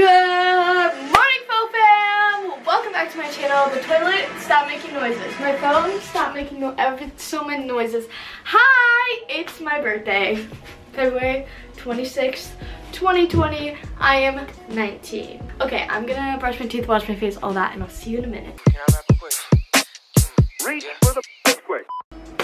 Good morning, Fo fam! Welcome back to my channel. The toilet stopped making noises. My phone stopped making no so many noises. Hi! It's my birthday. February 26th, 2020. I am 19. Okay, I'm gonna brush my teeth, wash my face, all that, and I'll see you in a minute.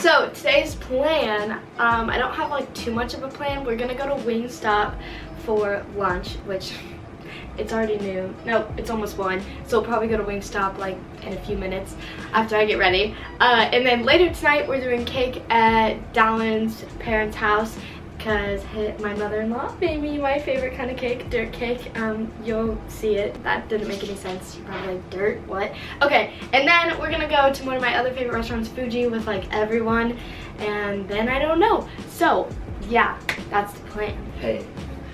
So today's plan, um, I don't have like too much of a plan. We're gonna go to Wingstop for lunch, which it's already noon. No, it's almost one. So we'll probably go to Wingstop like in a few minutes after I get ready. Uh, and then later tonight we're doing cake at Dallin's parents' house because my mother-in-law made me my favorite kind of cake, dirt cake. Um, you'll see it. That didn't make any sense. You're probably like, dirt? What? Okay, and then we're gonna go to one of my other favorite restaurants, Fuji, with like everyone. And then I don't know. So, yeah, that's the plan. Hey.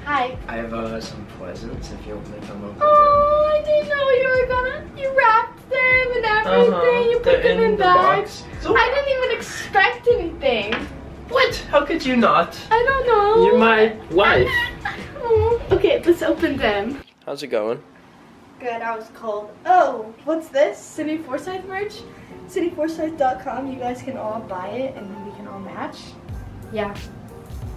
Hi. I have uh, some presents if you want to come over. Oh, I didn't know you were gonna. You wrapped them and everything. Uh -huh. You put They're them in, in bags. So I didn't even expect anything. What? How could you not? I don't know. You're my wife. okay, let's open them. How's it going? Good, I was cold. Oh, what's this? Sydney Forsyth merch? SydneyForsyth.com. You guys can all buy it and then we can all match. Yeah,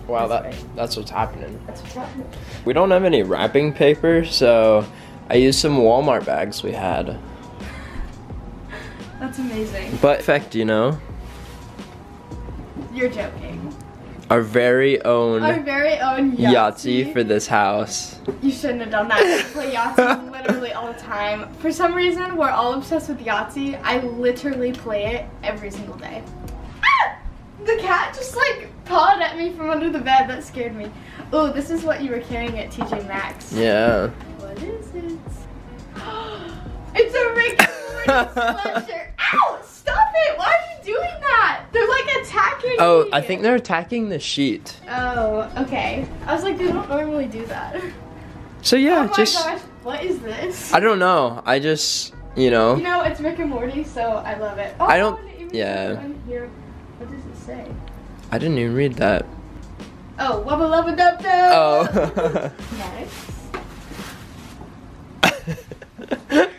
Wow, that's that right. that's what's happening. That's what's happening. We don't have any wrapping paper, so I used some Walmart bags we had. That's amazing. But effect, you know. You're joking. Our very own. Our very own Yahtzee. Yahtzee for this house. You shouldn't have done that. We play Yahtzee literally all the time. For some reason, we're all obsessed with Yahtzee. I literally play it every single day. Ah! The cat just like pawed at me from under the bed. That scared me. Oh, this is what you were carrying at TJ Maxx. Yeah. What is it? it's a Rick and sweatshirt. Ow! Stop it! Why are you doing that? They're like attacking Oh, me. I think they're attacking the sheet. Oh, okay. I was like, they don't normally do that. So yeah, oh just. Gosh, what is this? I don't know. I just, you know. You know, it's Rick and Morty, so I love it. Oh, I don't. Yeah. What does it say? I didn't even read that. Oh, wubba lubba dub dub. Oh. nice.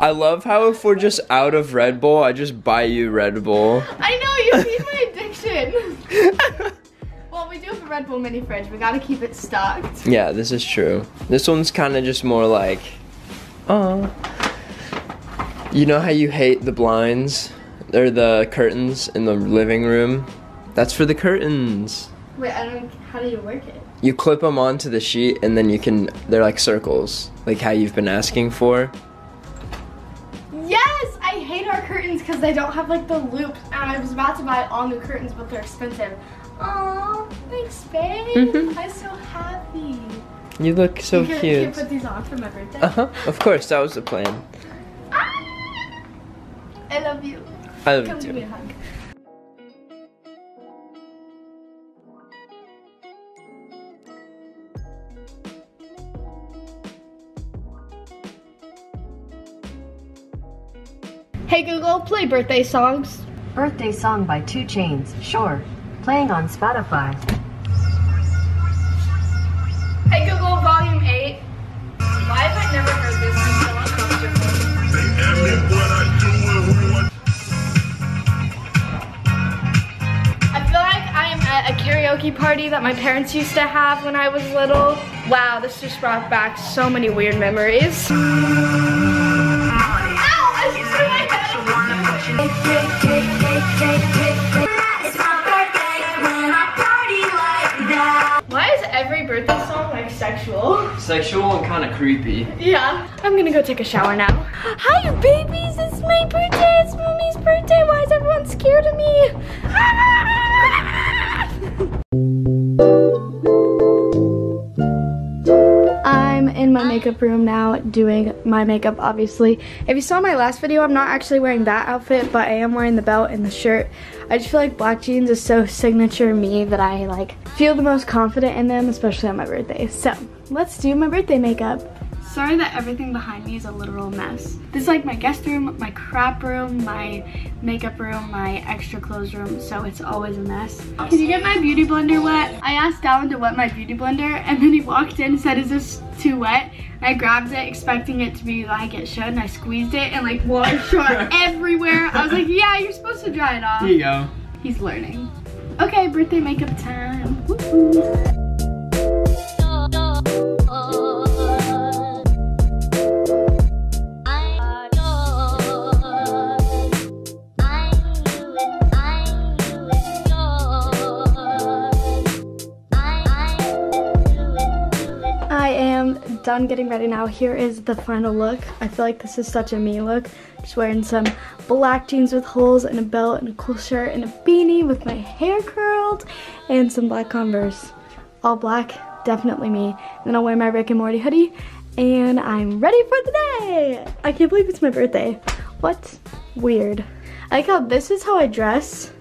I love how if we're just out of Red Bull, I just buy you Red Bull. I know, you see my addiction. well, we do have a Red Bull mini fridge. We gotta keep it stocked. Yeah, this is true. This one's kind of just more like, oh. You know how you hate the blinds? Or the curtains in the living room? That's for the curtains. Wait, I don't. How do you work it? You clip them onto the sheet, and then you can. They're like circles, like how you've been asking for. Yes, I hate our curtains because they don't have like the loops, and I was about to buy all new curtains, but they're expensive. Oh, thanks, babe. Mm -hmm. I'm so happy. You look so you can, cute. Can you put these on for my birthday? Uh huh. Of course, that was the plan. Ah! I love you. I love Come you too. Hey Google, play birthday songs. Birthday song by 2 Chainz, sure. Playing on Spotify. Hey Google, volume 8. Why have I never heard this? I'm so uncomfortable. I feel like I'm at a karaoke party that my parents used to have when I was little. Wow, this just brought back so many weird memories. Why is every birthday song like sexual? Sexual and kind of creepy. Yeah. I'm gonna go take a shower now. Hi, babies. It's my birthday. It's mommy's birthday. Why is everyone scared of me? my makeup room now doing my makeup obviously. If you saw my last video, I'm not actually wearing that outfit, but I am wearing the belt and the shirt. I just feel like black jeans is so signature me that I like feel the most confident in them, especially on my birthday. So let's do my birthday makeup. Sorry that everything behind me is a literal mess. This is like my guest room, my crap room, my makeup room, my extra clothes room, so it's always a mess. Can you get my beauty blender wet? I asked Dallin to wet my beauty blender and then he walked in and said, is this too wet? I grabbed it expecting it to be like it should and I squeezed it and like water shot everywhere. I was like, yeah, you're supposed to dry it off. Here you go. He's learning. Okay, birthday makeup time. Done getting ready now. Here is the final look. I feel like this is such a me look. Just wearing some black jeans with holes and a belt and a cool shirt and a beanie with my hair curled and some black Converse. All black, definitely me. Then I'll wear my Rick and Morty hoodie and I'm ready for the day. I can't believe it's my birthday. What? Weird. I like how this is how I dress,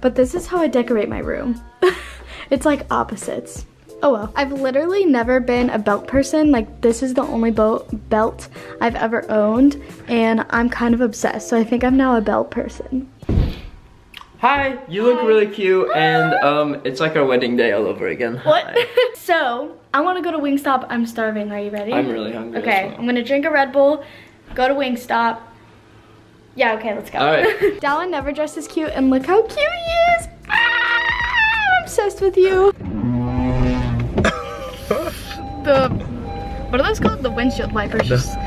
but this is how I decorate my room. it's like opposites. Oh well. I've literally never been a belt person. Like this is the only boat belt I've ever owned and I'm kind of obsessed. So I think I'm now a belt person. Hi, you look really cute and um, it's like our wedding day all over again. What? So I want to go to Wingstop. I'm starving. Are you ready? I'm really hungry. Okay, as well. I'm gonna drink a Red Bull, go to Wingstop. Yeah, okay, let's go. All right. Dallin never dressed as cute and look how cute he is. Ah, I'm obsessed with you. The what are those called? The windshield wipers just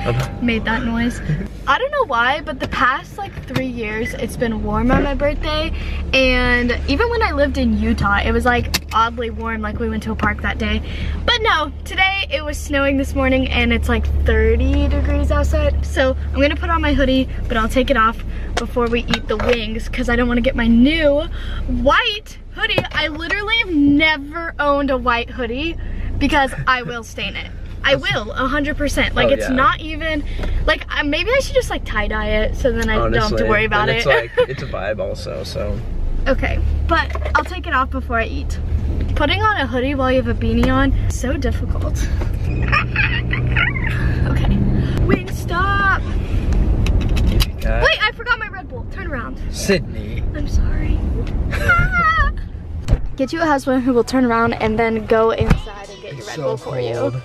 made that noise. I don't know why, but the past like three years, it's been warm on my birthday. And even when I lived in Utah, it was like oddly warm, like we went to a park that day. But no, today it was snowing this morning and it's like 30 degrees outside. So I'm gonna put on my hoodie, but I'll take it off before we eat the wings because I don't wanna get my new white hoodie. I literally have never owned a white hoodie because I will stain it. I will, 100%. Like, Oh, it's yeah. not even, like, maybe I should just, like, tie-dye it so then I don't have to worry about it. It's like it's a vibe also, so. okay, but I'll take it off before I eat. Putting on a hoodie while you have a beanie on, so difficult. okay, wing stop. Wait, I forgot my Red Bull. Turn around. Sydney. I'm sorry. Get you a husband who will turn around and then go inside and get your Red Bull for you.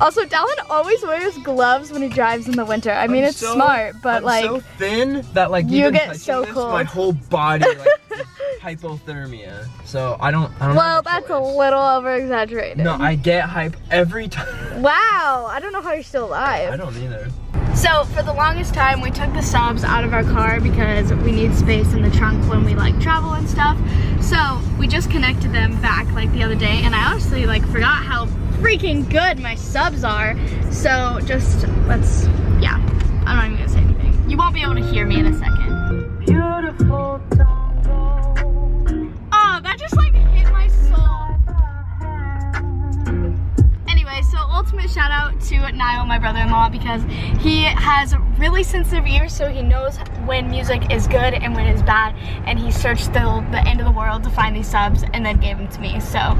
Also, Dallin always wears gloves when he drives in the winter. I mean, I'm it's so- smart, but I'm like, so thin that like You get so this, cold. My whole body like hypothermia. So I don't. I don't. well, that's a little over exaggerated. No, I get hype every time. Wow, I don't know how you're still alive. I don't either. So for the longest time, we took the subs out of our car because we need space in the trunk when we like travel and stuff. So we just connected them back like the other day, and I honestly like forgot how freaking good my subs are. So just let's, yeah, I'm not even gonna say anything. You won't be able to hear me in a second. Beautiful Oh, that just like hit my ultimate shout out to Niall, my brother-in-law, because he has really sensitive ears, so he knows when music is good and when it's bad, and he searched the, the end of the world to find these subs and then gave them to me, so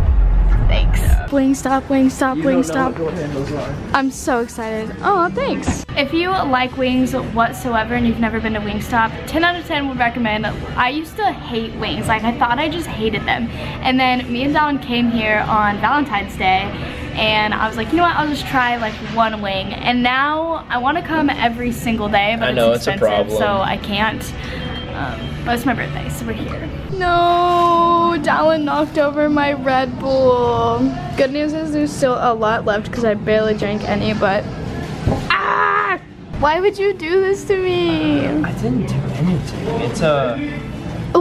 thanks. Wing stop, wing stop, wing stop. handles. I'm so excited. Oh, thanks. If you like wings whatsoever and you've never been to Wingstop, 10 out of 10 would recommend. I used to hate wings. Like, I thought I just hated them. And then me and Dallin came here on Valentine's Day and I was like, you know what, I'll just try like one wing. And now I want to come every single day, but I know, it's it's a expensive, so. I can't. Um, but it's my birthday, so we're here. No, Dallin knocked over my Red Bull. Good news is there's still a lot left because I barely drank any, but ah! Why would you do this to me? I didn't do anything. It's a.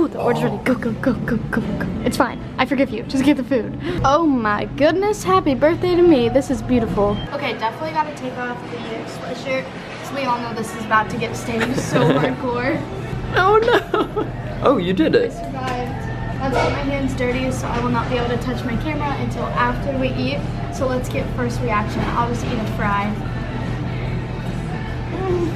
Oh, the order's ready. Go, go, go, go, go, go. It's fine. I forgive you. Just get the food. Oh my goodness. Happy birthday to me. This is beautiful. Okay, definitely got to take off the sweatshirt. So we all know this is about to get stained so hardcore. Oh no. Oh, you did it. I survived. Let's get my hands dirty so I will not be able to touch my camera until after we eat. So let's get first reaction. I'll just eat a fry. Mm.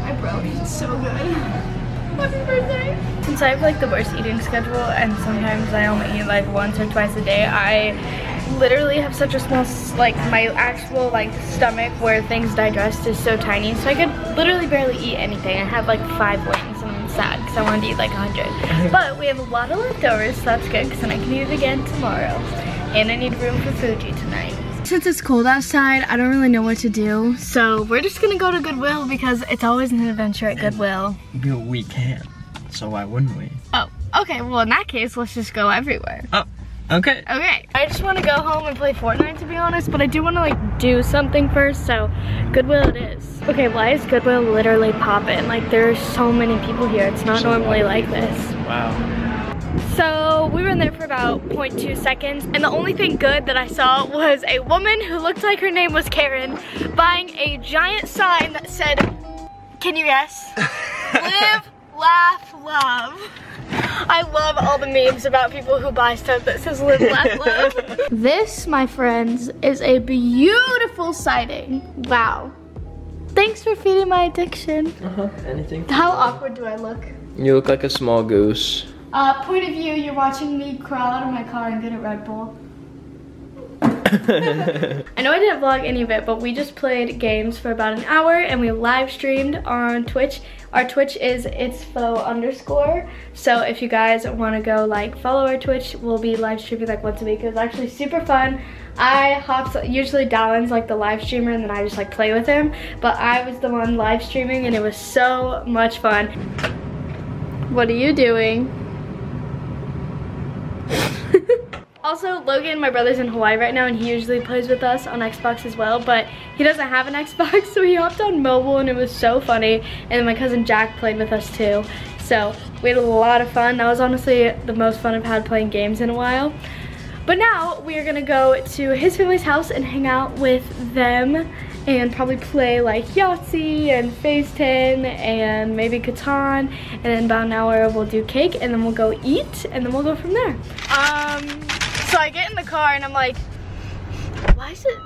My brownie is so good. Happy birthday. Since I have like the worst eating schedule and sometimes I only eat like once or twice a day, I literally have such a small, like my actual like stomach where things digest is so tiny. So I could literally barely eat anything. I had like five wings and I'm sad because I wanted to eat like hundred. But we have a lot of leftovers, so that's good because then I can eat it again tomorrow. And I need room for Fuji tonight. Since it's cold outside, I don't really know what to do. So we're just gonna go to Goodwill because it's always an adventure at Goodwill. We can. So why wouldn't we? Oh, okay. Well, in that case, let's just go everywhere. Oh. Okay. Okay, I just want to go home and play Fortnite to be honest, but I do want to like do something first, so Goodwill it is. Okay, why is Goodwill literally popping? Like there's so many people here. It's not normally like this. Wow. So we were in there for about 0.2 seconds, and the only thing good that I saw was a woman who looked like her name was Karen buying a giant sign that said, can you guess? Live, laugh, love. I love all the memes about people who buy stuff that says live, laugh, love. this, my friends, is a beautiful sighting. Wow. Thanks for feeding my addiction. Uh-huh. Anything? How awkward do I look? You look like a small goose. Uh, point of view, you're watching me crawl out of my car and get a Red Bull. I know I didn't vlog any of it, but we just played games for about an hour and we live streamed on Twitch. Our Twitch is it's fo underscore. So if you guys want to go like follow our Twitch, we'll be live streaming like once a week. It was actually super fun. I hops usually Dallin's like the live streamer and then I just like play with him. But I was the one live streaming and it was so much fun. What are you doing? Also, Logan, my brother's in Hawaii right now and he usually plays with us on Xbox as well, but he doesn't have an Xbox, so he hopped on mobile and it was so funny. And my cousin Jack played with us too. So we had a lot of fun. That was honestly the most fun I've had playing games in a while. But now we are gonna go to his family's house and hang out with them and probably play like Yahtzee and 10 and maybe Catan. And then about an hour we'll do cake and then we'll go eat and then we'll go from there. Um, so I get in the car and I'm like, why is it,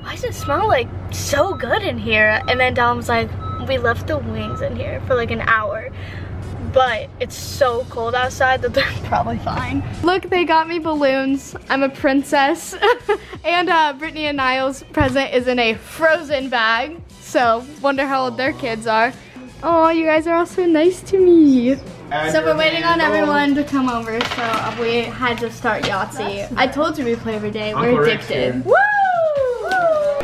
why does it smell like so good in here? And then Dom's like, we left the wings in here for like an hour but it's so cold outside that they're probably fine. Look, they got me balloons. I'm a princess. and uh, Brittany and Niall's present is in a frozen bag. So, wonder how old their kids are. Oh, you guys are all so nice to me. So we're waiting on everyone to come over, so we had to start Yahtzee. I told you we play every day. We're addicted.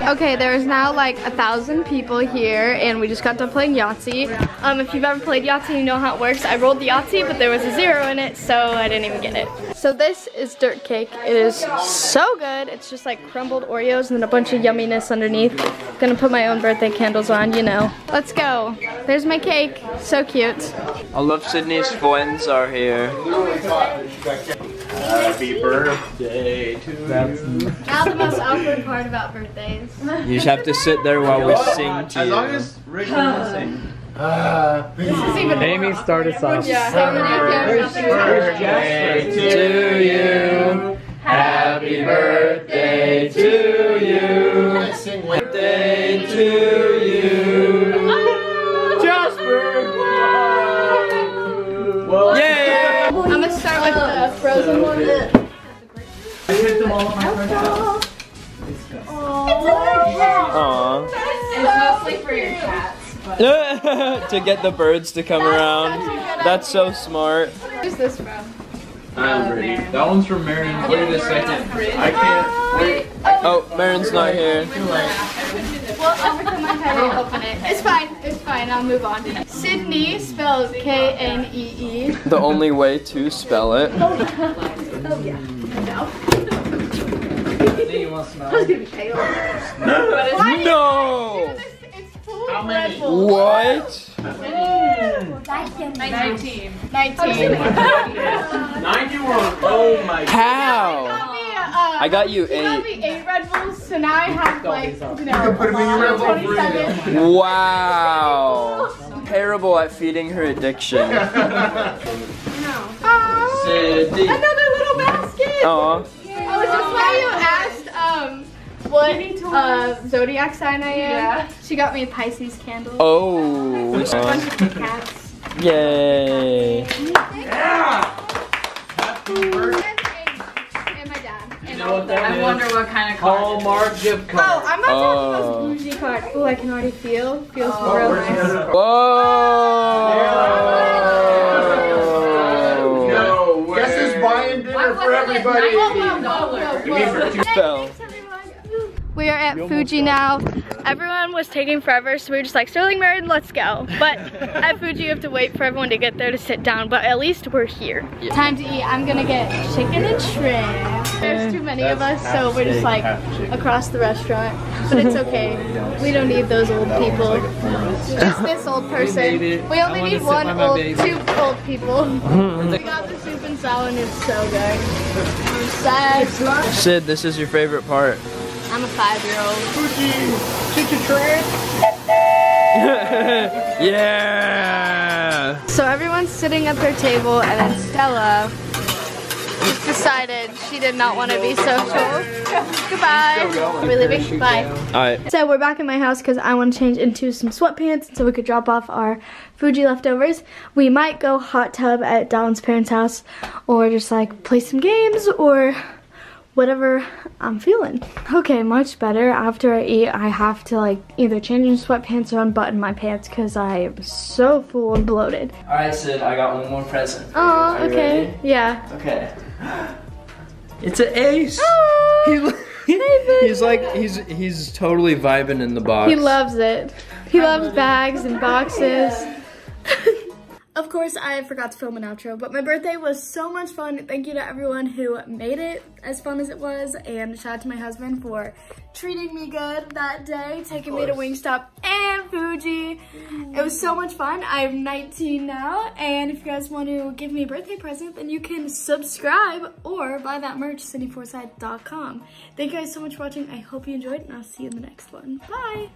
Okay, there's now like a thousand people here, and we just got done playing Yahtzee. Um, if you've ever played Yahtzee, you know how it works. I rolled the Yahtzee, but there was a zero in it, so I didn't even get it. So this is dirt cake. It is so good. It's just like crumbled Oreos and then a bunch of yumminess underneath. Gonna put my own birthday candles on, you know. Let's go. There's my cake. So cute. All of Sydney's friends are here. Happy birthday to you. Now the most awkward part about birthdays. You just have to sit there while we sing to As long you. as Rick can sing. Amy, start us off. Happy Birthday To you. Happy birthday to you. The frozen one. Aww. It's mostly for your cats. to get the birds to come around. That's so smart. Who's this from? I'm uh, ready. That one's from Marion. Wait a second. I can't. Wait. Oh, Marin's not here. Open it. It's fine, it's fine, I'll move on. Sydney spells K-N-E-E. The only way to spell it. Oh yeah. No! It's full of Red Bull. What? 19. 19. 91. Oh my god. How? Uh, I got you eight. me eight Red Bulls, so now I have like, you know, can put 'em in your Red 27. Wow. Terrible at feeding her addiction. Aw, Sydney. Another little basket. Aw. Oh, is this why you asked um what uh, zodiac sign I am? Yeah. She got me a Pisces candle. Oh. A bunch of Kit Kats. Yay. Happy birthday. Know what that I is? wonder what kind of card. Hallmark gift Oh. I'm about Oh. to have uh, the most bougie card. Oh, I can already feel. Feels Oh, real nice. other card? Whoa! No way. Guess who's buying dinner for wasn't it everybody? $19? You mean for two Fell. We are at Fuji now. Everyone was taking forever, so we were just like, Sterling married, let's go. But at Fuji, you have to wait for everyone to get there to sit down, but at least we're here. Time to eat. I'm gonna get chicken and shrimp. There's too many of us, so we're just like across the restaurant. But it's okay. We don't need those old people. Just this old person. We only need one old, two old people. we got the soup and salad, and it's so good. I'm sad. Sid, this is your favorite part. I'm a five-year-old. yeah! So everyone's sitting at their table and then Stella just decided she did not want to be social. Goodbye. Are we leaving? Bye. Alright. So we're back in my house because I want to change into some sweatpants so we could drop off our Fuji leftovers. We might go hot tub at Don's parents' house or just like play some games or whatever I'm feeling. Okay, much better. After I eat, I have to like either change into sweatpants or unbutton my pants because I am so full and bloated. Alright, Sid, I got one more present. Oh, okay. ready? Yeah. Okay. It's an ace! Oh, He, he's like, he's he's totally vibing in the box. he loves it. He loves bags and boxes. Of course, I forgot to film an outro, but my birthday was so much fun. Thank you to everyone who made it as fun as it was, and shout out to my husband for treating me good that day, taking me to Wingstop and Fuji. It was so much fun. I'm 19 now, and if you guys want to give me a birthday present, then you can subscribe or buy that merch, sydneyforsyth.com. Thank you guys so much for watching. I hope you enjoyed, and I'll see you in the next one. Bye!